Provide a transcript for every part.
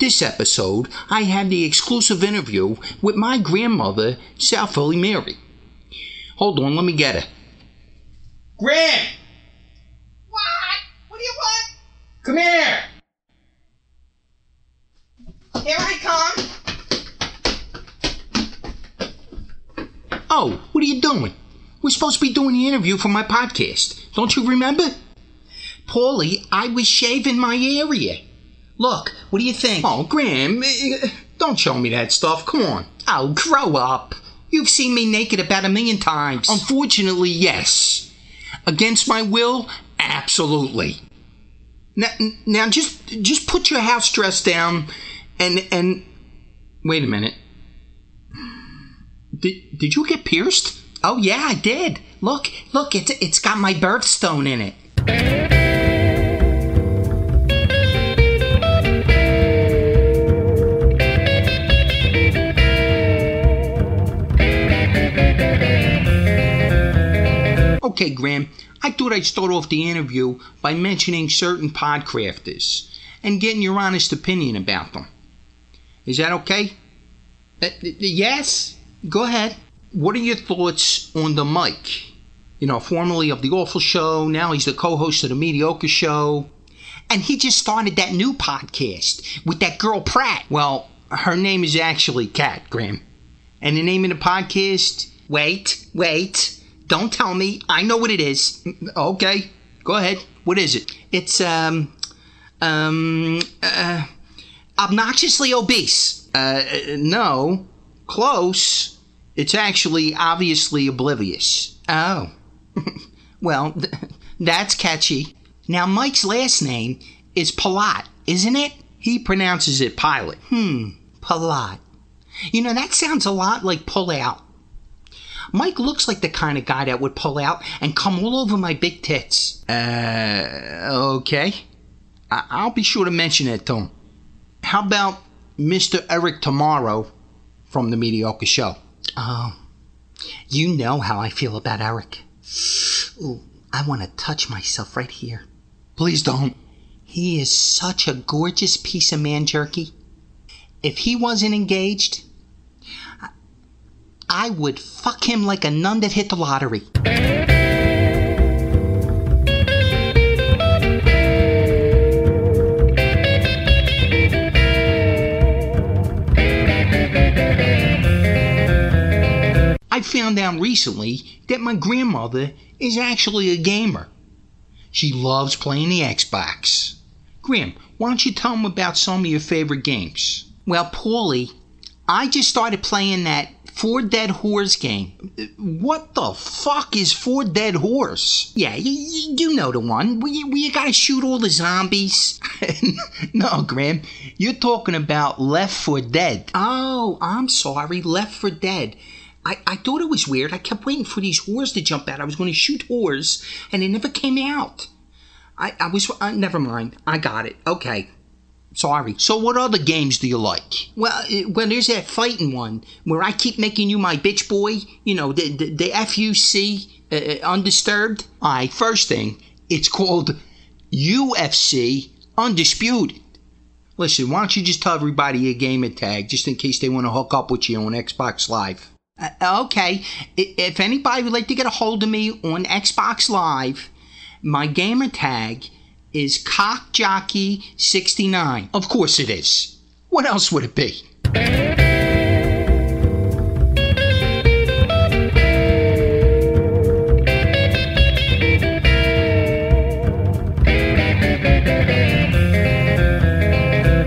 This episode, I had the exclusive interview with my grandmother, South Philly Mary. Hold on, let me get her. Gran! What? What do you want? Come here! Here I come. Oh, what are you doing? We're supposed to be doing the interview for my podcast. Don't you remember? Paulie, I was shaving my area. Look, what do you think? Oh, Graham, eh, don't show me that stuff. Come on. Oh, grow up. You've seen me naked about a million times. Unfortunately, yes. Against my will, absolutely. Now, now just just put your house dress down and and wait a minute. Did, did you get pierced? Oh yeah, I did. Look, look, it's it's got my birthstone in it. Okay, Graham, I thought I'd start off the interview by mentioning certain podcrafters and getting your honest opinion about them. Is that okay? Uh, yes, go ahead. What are your thoughts on the Mike? You know, formerly of The Awful Show, now he's the co host of The Mediocre Show. And he just started that new podcast with that girl Pratt. Well, her name is actually Kat, Graham. And the name of the podcast? Wait, wait. Don't tell me. I know what it is. Okay, go ahead. What is it? It's, um, um, uh, obnoxiously obese. Uh, no. Close. It's actually obviously oblivious. Oh. well, th- that's catchy. Now, Mike's last name is Palat, isn't it? He pronounces it pilot. Hmm, Palat. You know, that sounds a lot like pull out. Mike looks like the kind of guy that would pull out and come all over my big tits. Uh, okay. I- I'll be sure to mention it to him. How about Mr. Eric Tomorrow from the Mediocre Show? Oh, you know how I feel about Eric. Ooh, I want to touch myself right here. Please don't. He is such a gorgeous piece of man jerky. If he wasn't engaged, I would fuck him like a nun that hit the lottery. I found out recently that my grandmother is actually a gamer. She loves playing the Xbox. Graham, why don't you tell them about some of your favorite games? Well, Paulie, I just started playing that Four Dead Horse game. What the fuck is Four Dead Horse? Yeah, you, you, you know the one We you gotta shoot all the zombies. no, Graham, you're talking about Left 4 Dead. Oh, I'm sorry, Left 4 Dead. I, I thought it was weird. I kept waiting for these whores to jump out. I was going to shoot whores, and they never came out. I, I was. Uh, never mind. I got it. Okay. Sorry. So, what other games do you like? Well, uh, well, there's that fighting one where I keep making you my bitch boy. You know, the the, the FUC uh, uh, undisturbed. All right. First thing, it's called UFC Undisputed. Listen, why don't you just tell everybody your gamer tag, just in case they want to hook up with you on Xbox Live? Uh, okay. If anybody would like to get a hold of me on Xbox Live, my gamer tag is Cock Jockey 69. Of course it is. What else would it be?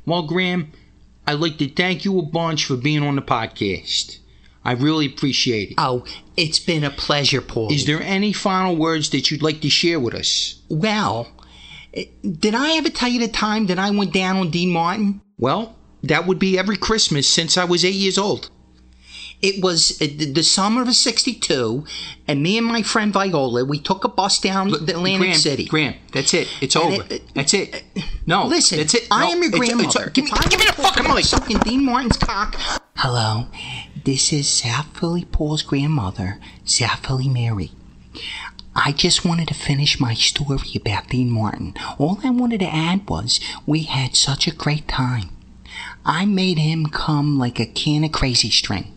Well, Graham, I'd like to thank you a bunch for being on the podcast. I really appreciate it. Oh, it's been a pleasure, Paul. Is there any final words that you'd like to share with us? Well, did I ever tell you the time that I went down on Dean Martin? Well, that would be every Christmas since I was eight years old. It was uh, the summer of '62, and me and my friend Viola, we took a bus down to Atlantic Graham, City. Graham, that's it. It's And over. it- that's it. No, Listen, that's it. I am your grandmother. it's- give me, give me the fucking mic. Sucking Dean Martin's cock. Hello, this is South Philly Paul's grandmother, South Philly Mary. I just wanted to finish my story about Dean Martin. All I wanted to add was we had such a great time. I made him come like a can of crazy string.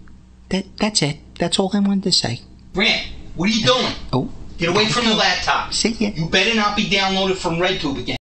That that's it. That's all I wanted to say. Grant, what are you doing? Oh, Get away from the laptop. see ya. You better not be downloaded from RedTube again.